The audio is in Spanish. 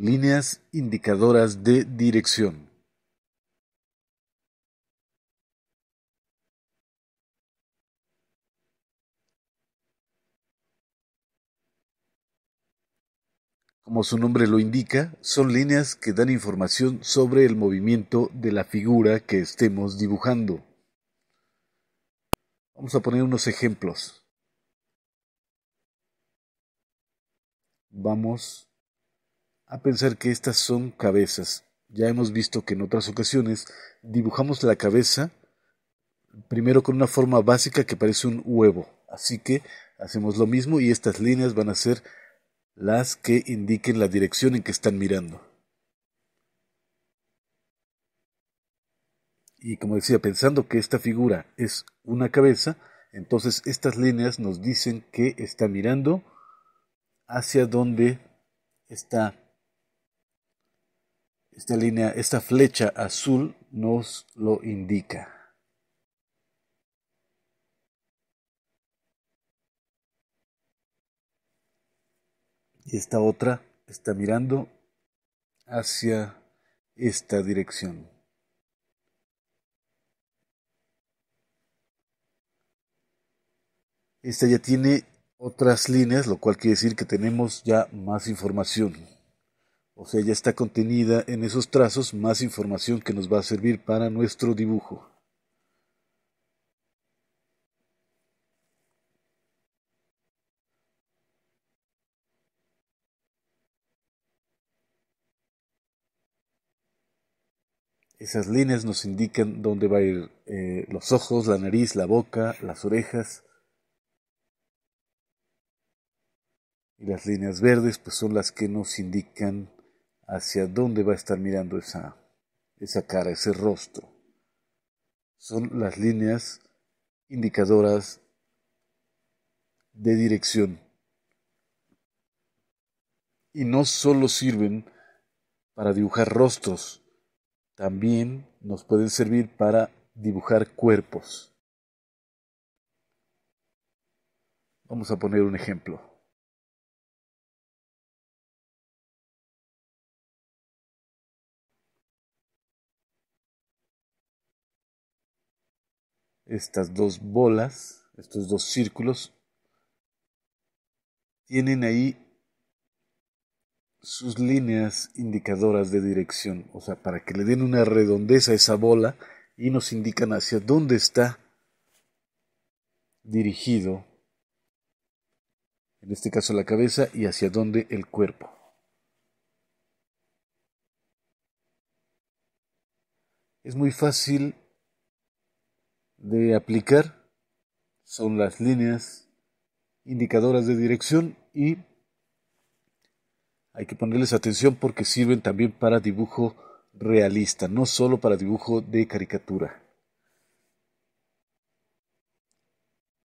líneas indicadoras de dirección. Como su nombre lo indica, son líneas que dan información sobre el movimiento de la figura que estemos dibujando. Vamos a poner unos ejemplos. Vamos a pensar que estas son cabezas. Ya hemos visto que en otras ocasiones dibujamos la cabeza primero con una forma básica que parece un huevo. Así que hacemos lo mismo y estas líneas van a ser las que indiquen la dirección en que están mirando. Y como decía, pensando que esta figura es una cabeza, entonces estas líneas nos dicen que está mirando hacia donde está esta línea, esta flecha azul nos lo indica. y esta otra está mirando hacia esta dirección. Esta ya tiene otras líneas, lo cual quiere decir que tenemos ya más información. O sea, ya está contenida en esos trazos más información que nos va a servir para nuestro dibujo. Esas líneas nos indican dónde va a ir eh, los ojos, la nariz, la boca, las orejas. Y las líneas verdes pues son las que nos indican hacia dónde va a estar mirando esa, esa cara, ese rostro. Son las líneas indicadoras de dirección. Y no solo sirven para dibujar rostros, también nos pueden servir para dibujar cuerpos. Vamos a poner un ejemplo. Estas dos bolas, estos dos círculos, tienen ahí sus líneas indicadoras de dirección, o sea, para que le den una redondez a esa bola y nos indican hacia dónde está dirigido, en este caso la cabeza, y hacia dónde el cuerpo. Es muy fácil de aplicar, son las líneas indicadoras de dirección y hay que ponerles atención porque sirven también para dibujo realista, no solo para dibujo de caricatura.